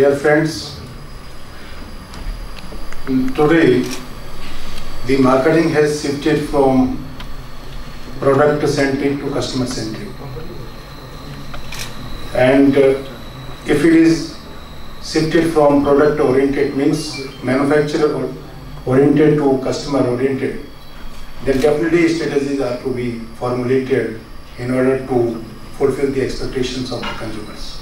Dear friends, today the marketing has shifted from product centric to customer centric. And uh, if it is shifted from product oriented means manufacturer oriented to customer oriented, then definitely strategies are to be formulated in order to fulfill the expectations of the consumers.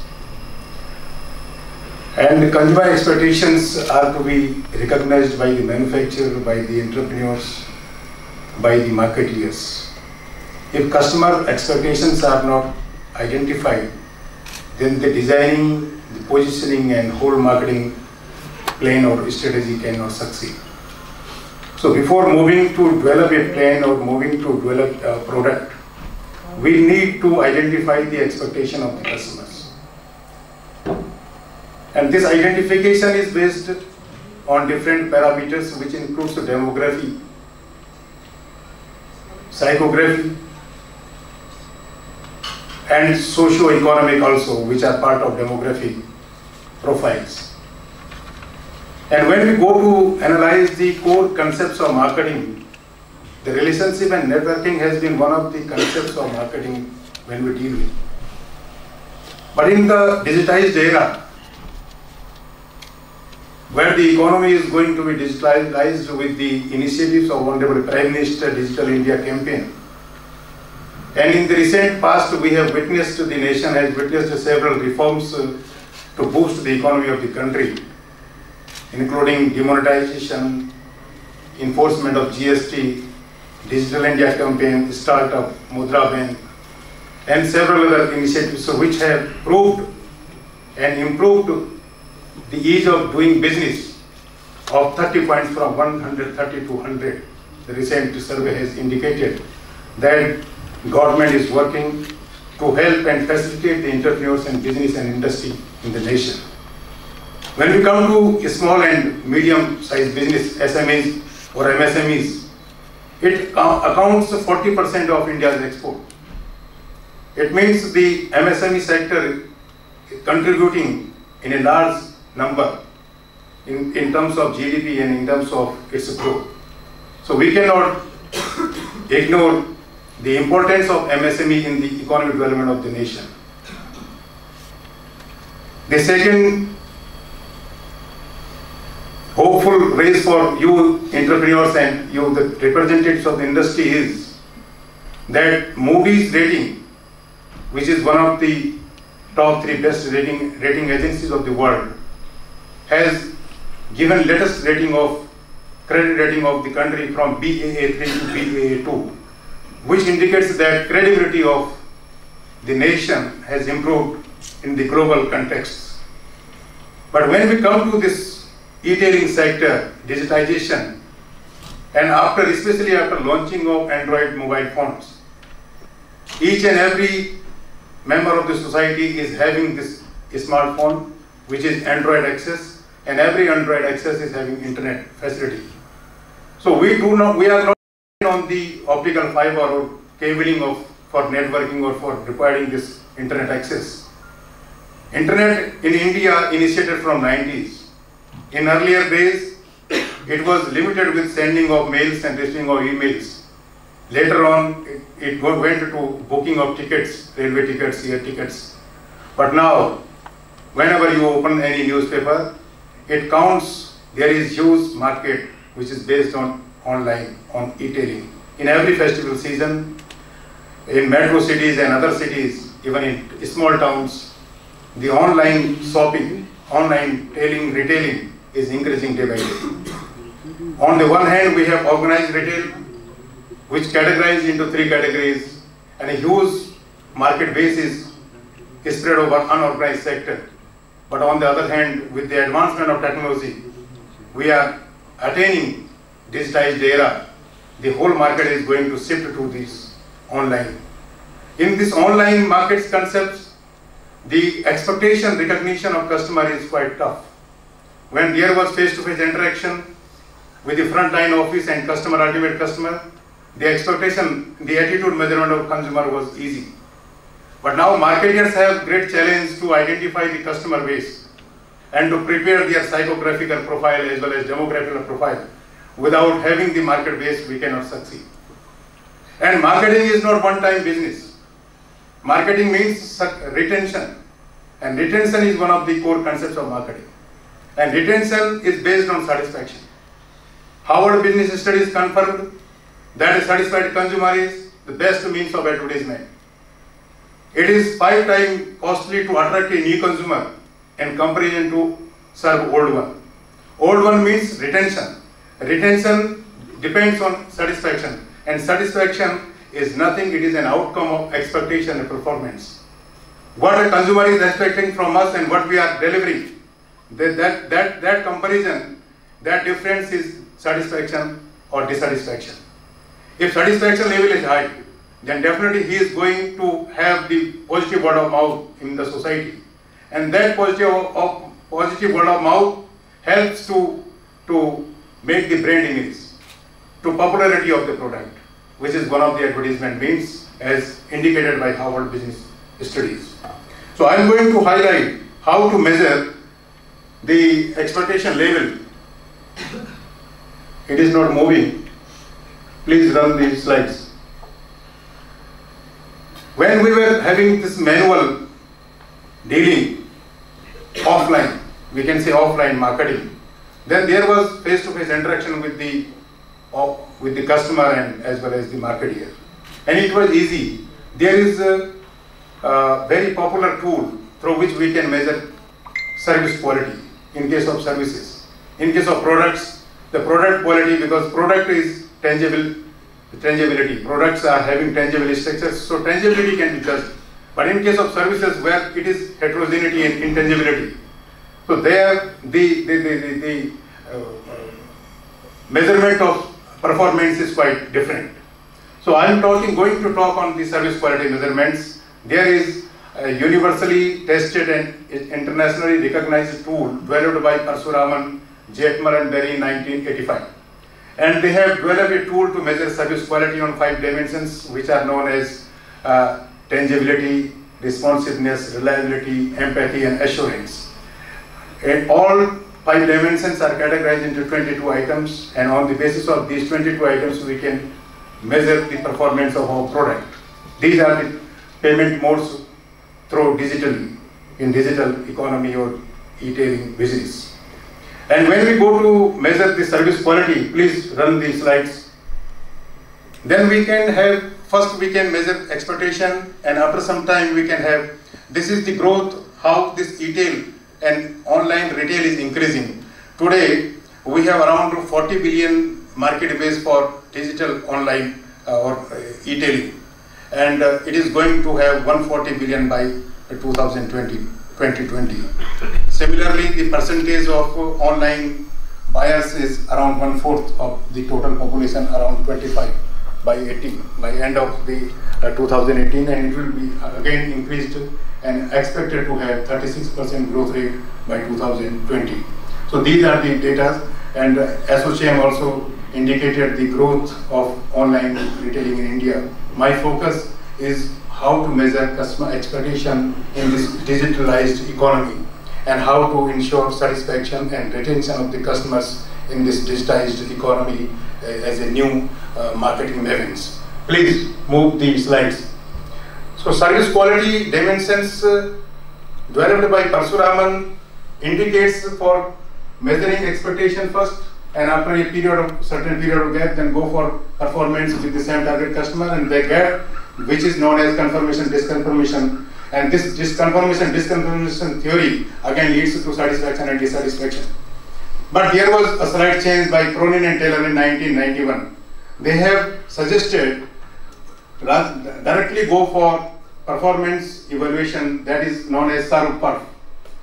And consumer expectations are to be recognized by the manufacturer, by the entrepreneurs, by the marketeers. If customer expectations are not identified, then the designing, the positioning and whole marketing plan or strategy cannot succeed. So before moving to develop a plan or moving to develop a product, we need to identify the expectation of the customers. And this identification is based on different parameters which includes demography, psychography, and socio-economic also, which are part of demographic profiles. And when we go to analyze the core concepts of marketing, the relationship and networking has been one of the concepts of marketing when we deal with. But in the digitized era, where the economy is going to be digitalized with the initiatives of Honorable Prime Minister Digital India campaign, and in the recent past, we have witnessed, the nation has witnessed several reforms uh, to boost the economy of the country, including demonetization, enforcement of GST, Digital India campaign, startup, Mudra Bank, and several other initiatives which have proved and improved the ease of doing business of 30 points from 130 to 100. The recent survey has indicated that government is working to help and facilitate the entrepreneurs and business and industry in the nation. When we come to small and medium sized business, SMEs or MSMEs, it accounts 40% of India's export. It means the MSME sector contributing in a large number in, in terms of GDP and in terms of its growth. So we cannot ignore the importance of MSME in the economic development of the nation. The second hopeful race for you entrepreneurs and you the representatives of the industry is that Moody's rating, which is one of the top three best rating, rating agencies of the world, has given latest rating of credit rating of the country from BAA3 to BAA2 which indicates that credibility of the nation has improved in the global context. But when we come to this e-tailing sector, digitization, and after, especially after launching of Android mobile phones, each and every member of the society is having this smartphone, which is Android access, and every Android access is having internet facility. So we do not, we are not on the optical fiber or cabling of for networking or for requiring this internet access. Internet in India initiated from 90s. In earlier days, it was limited with sending of mails and receiving of emails. Later on, it, it went to booking of tickets, railway tickets, air tickets. But now, whenever you open any newspaper, it counts there is huge market which is based on online on e-tailing. In every festival season, in metro cities and other cities, even in small towns, the online shopping, online tailing, retailing is increasing day by day. On the one hand, we have organized retail, which categorized into three categories, and a huge market base is spread over unorganized sector. But on the other hand, with the advancement of technology, we are attaining digitized era, the whole market is going to shift to this online. In this online markets concepts, the expectation recognition of customer is quite tough. When there was face-to-face -face interaction with the frontline office and customer, ultimate customer, the expectation, the attitude measurement of consumer was easy. But now marketers have great challenge to identify the customer base and to prepare their psychographical profile as well as demographical profile. Without having the market base, we cannot succeed. And marketing is not one-time business. Marketing means retention. And retention is one of the core concepts of marketing. And retention is based on satisfaction. Harvard Business Studies confirmed that a satisfied consumer is the best means of advertisement. It is five times costly to attract a new consumer in comparison to serve old one. Old one means retention. Retention depends on satisfaction and satisfaction is nothing, it is an outcome of expectation and performance. What a consumer is expecting from us and what we are delivering, that, that, that, that comparison, that difference is satisfaction or dissatisfaction. If satisfaction level is high, then definitely he is going to have the positive word of mouth in the society. And that positive, of, positive word of mouth helps to, to make the brand image, to popularity of the product, which is one of the advertisement means as indicated by Harvard Business Studies. So I am going to highlight how to measure the expectation level. It is not moving. Please run these slides. When we were having this manual dealing offline, we can say offline marketing, then there was face-to-face -face interaction with the with the customer and as well as the marketer. And it was easy. There is a, a very popular tool through which we can measure service quality in case of services. In case of products, the product quality because product is tangible tangibility. Products are having tangible structures, so tangibility can be judged. But in case of services where it is heterogeneity and intangibility, so there the, the, the, the, the uh, measurement of performance is quite different. So I am talking, going to talk on the service quality measurements. There is a universally tested and internationally recognized tool developed by Parasuraman, Jetmer and Berry in 1985. And they have developed a tool to measure service quality on five dimensions, which are known as uh, tangibility, responsiveness, reliability, empathy, and assurance. And all five dimensions are categorized into 22 items, and on the basis of these 22 items, we can measure the performance of our product. These are the payment modes through digital, in digital economy or e-tailing business. And when we go to measure the service quality, please run the slides. Then we can have, first we can measure expectation and after some time we can have, this is the growth, how this retail and online retail is increasing. Today, we have around 40 billion market base for digital online uh, or uh, e-tailing. And uh, it is going to have 140 billion by 2020. 2020. Similarly, the percentage of online buyers is around one fourth of the total population, around 25 by 18 by end of the uh, 2018, and it will be again increased and expected to have 36% growth rate by 2020. So these are the data, and uh, also indicated the growth of online retailing in India. My focus is how to measure customer expectation in this digitalized economy and how to ensure satisfaction and retention of the customers in this digitized economy uh, as a new uh, marketing events. Please move the slides. So service quality dimensions uh, developed by Parasuraman indicates for measuring expectation first and after a period of certain period of gap then go for performance with the same target customer and they get which is known as confirmation disconfirmation and this disconfirmation disconfirmation theory again leads to satisfaction and dissatisfaction. But there was a slight change by Cronin and Taylor in 1991 they have suggested directly go for performance evaluation that is known as SERV-PERF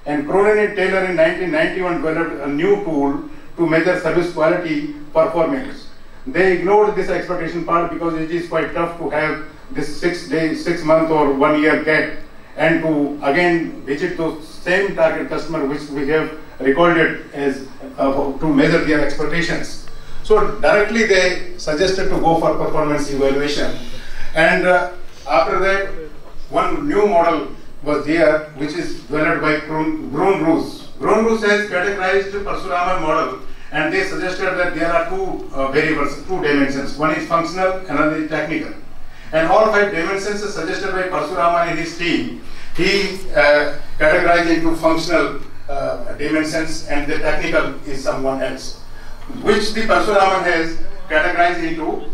and Cronin and Taylor in 1991 developed a new tool to measure service quality performance. They ignored this expectation part because it is quite tough to have this six day, six month or one year gap and to again visit those same target customer which we have recorded as uh, to measure their expectations. So directly they suggested to go for performance evaluation and uh, after that one new model was there which is developed by Brun Bruce Gronroos has categorized Parasuraman model and they suggested that there are two uh, variables, two dimensions. One is functional, another is technical. And all five dimensions suggested by Parasuraman in his team. He uh, categorized into functional uh, dimensions and the technical is someone else. Which the Parasuraman has categorized into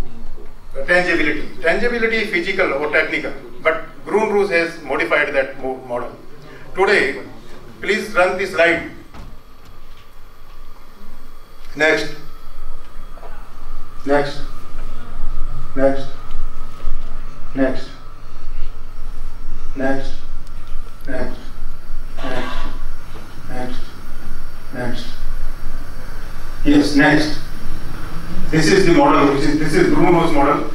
tangibility. Tangibility physical or technical, but Gronroos has modified that model. Today, please run this slide. Next. Next. Next. Next. Next. Next. Next. Next. Next. Yes, next. This is the model, which is, this is Bruno's model.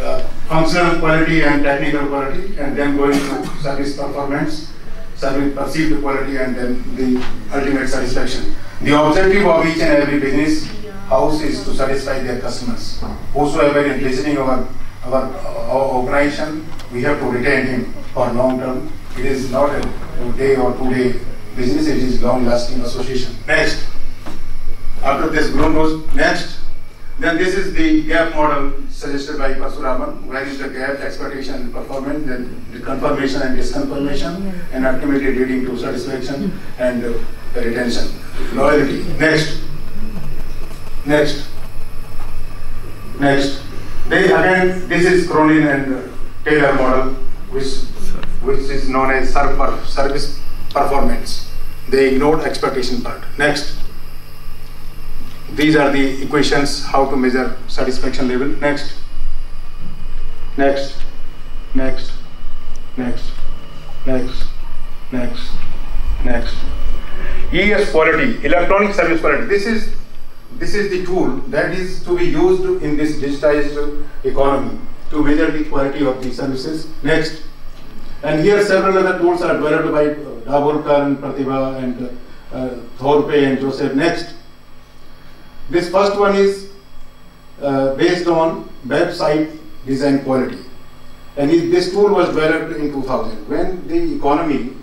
Uh, functional quality and technical quality, and then going to service performance, service perceived quality, and then the ultimate satisfaction. The objective of each and every business house is to satisfy their customers. Whosoever is visiting our, our, our organization, we have to retain him for long term. It is not a day or two day business, it is long lasting association. Next. After this Gronroos, next then this is the gap model suggested by Parasuraman. Where is the gap, expectation and performance, then the confirmation and disconfirmation, and ultimately leading to satisfaction and uh, retention. Loyalty. Next. Next. Next. They again, this is Cronin and Taylor model, which which is known as service performance. They ignored expectation part. Next these are the equations how to measure satisfaction level. Next, next, next, next, next, next, next. ES quality, electronic service quality. This is this is the tool that is to be used in this digitized economy to measure the quality of the services. Next, and here several other tools are developed by Dabholkar and Pratibha and uh, Thorpe and Joseph. Next, this first one is uh, based on website design quality. And this tool was developed in 2000 when the economy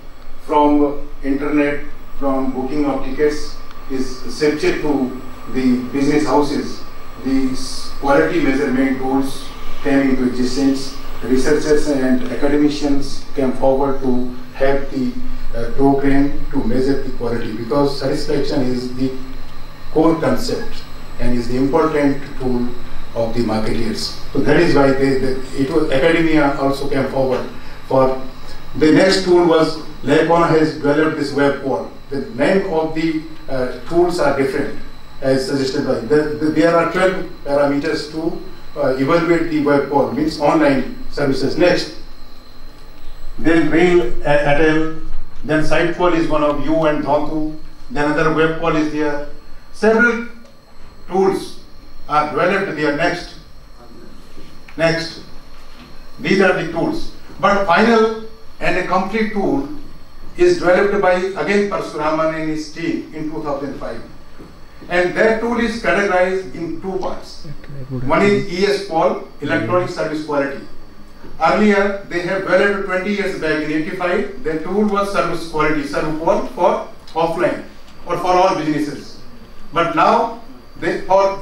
from internet, from booking of tickets is shifted to the business houses. These quality measurement tools came into existence. Researchers and academicians came forward to have the uh, program to measure the quality because satisfaction is the core concept and is the important tool of the marketeers. So that is why they, they, it was academia also came forward for the next tool was Loiacono has developed this WebQual. The name of the uh, tools are different as suggested by the, the, there are 12 parameters to uh, evaluate the WebQual means online services. Next, then Rail at then SiteQual is one of you and Donthu, then another WebQual is there. Several tools are developed there next. Next. These are the tools. But final and a complete tool is developed by again Parasuraman and his team in 2005. And that tool is categorized in two parts. One is E-S-QUAL, Electronic Service Quality. Earlier, they have developed 20 years back in 85, the tool was service quality, SERVQUAL for offline or for all businesses. But now, they, for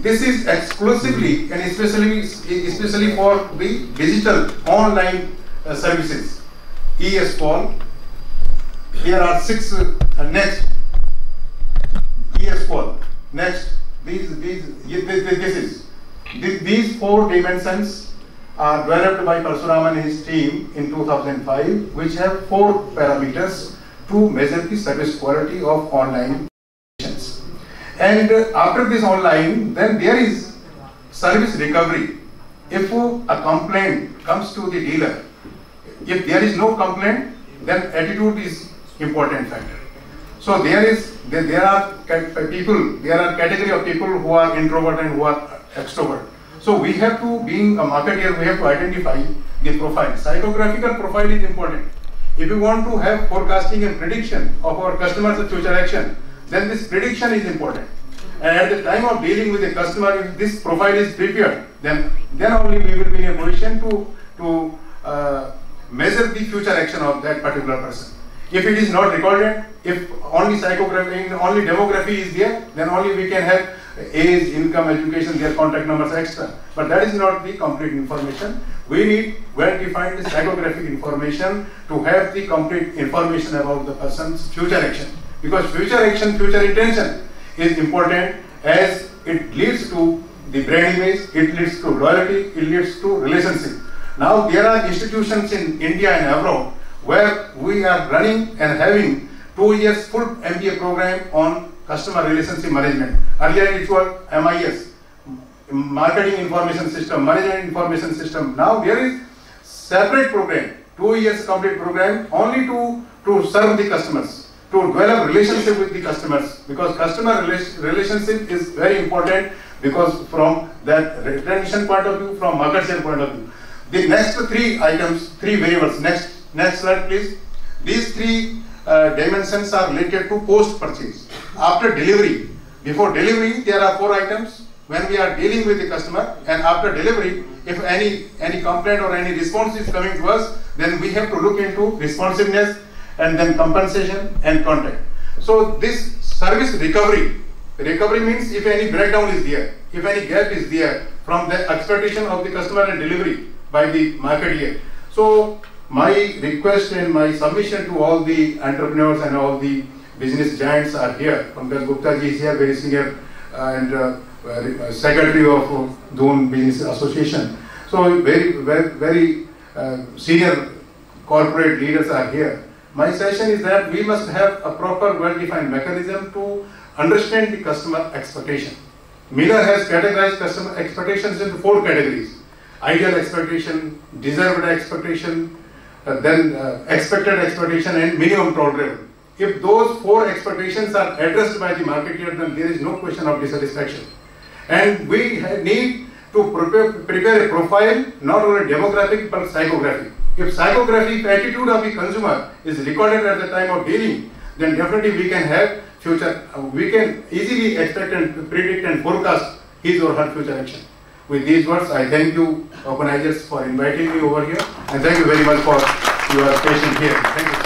this is exclusively and especially especially for the digital online uh, services. E-S-QUAL. Here are six uh, next. E-S-QUAL. Next. These these this is these four dimensions are developed by Parasuraman and his team in 2005, which have four parameters to measure the service quality of online patients. and uh, after this online, then there is service recovery. If a complaint comes to the dealer, if there is no complaint, then attitude is important factor. So there is there, there are people, there are category of people who are introvert and who are extrovert. So we have to, being a marketer, we have to identify the profile. Psychographical profile is important. If you want to have forecasting and prediction of our customers' future action, then this prediction is important. And at the time of dealing with the customer, if this profile is prepared, then then only we will be in a position to to uh, measure the future action of that particular person. If it is not recorded, if only psychography, only demography is there, then only we can have age, income, education, their contact numbers extra. But that is not the complete information. We need well-defined psychographic information to have the complete information about the person's future action. Because future action, future intention is important as it leads to the brand image, it leads to loyalty, it leads to relationship. Now there are institutions in India and abroad where we are running and having two years full MBA program on customer relationship management. Earlier it was MIS, Marketing Information System, Management Information System. Now there is separate program, two years complete program only to, to serve the customers, to develop relationship with the customers because customer rela relationship is very important because from that retention point of view, from market share point of view. The next three items, three variables, next, next slide please. These three uh, dimensions are related to post purchase. After delivery, before delivery there are four items when we are dealing with the customer and after delivery if any any complaint or any response is coming to us then we have to look into responsiveness and then compensation and contact. So this service recovery, recovery means if any breakdown is there, if any gap is there from the expectation of the customer and delivery by the market So my request and my submission to all the entrepreneurs and all the business giants are here. Pankaj Gupta ji is here, very senior uh, and uh, uh, secretary of uh, Doon Business Association. So very, very, very uh, senior corporate leaders are here. My suggestion is that we must have a proper well-defined mechanism to understand the customer expectation. Miller has categorized customer expectations into four categories. Ideal expectation, deserved expectation, uh, then uh, expected expectation and minimum tolerable. If those four expectations are addressed by the marketer, then there is no question of dissatisfaction. And we need to prepare, prepare a profile, not only demographic but psychographic. If psychographic attitude of the consumer is recorded at the time of dealing, then definitely we can have future, uh, we can easily expect and predict and forecast his or her future action. With these words, I thank you, organizers, for inviting me over here, and thank you very much for your patience here. Thank you.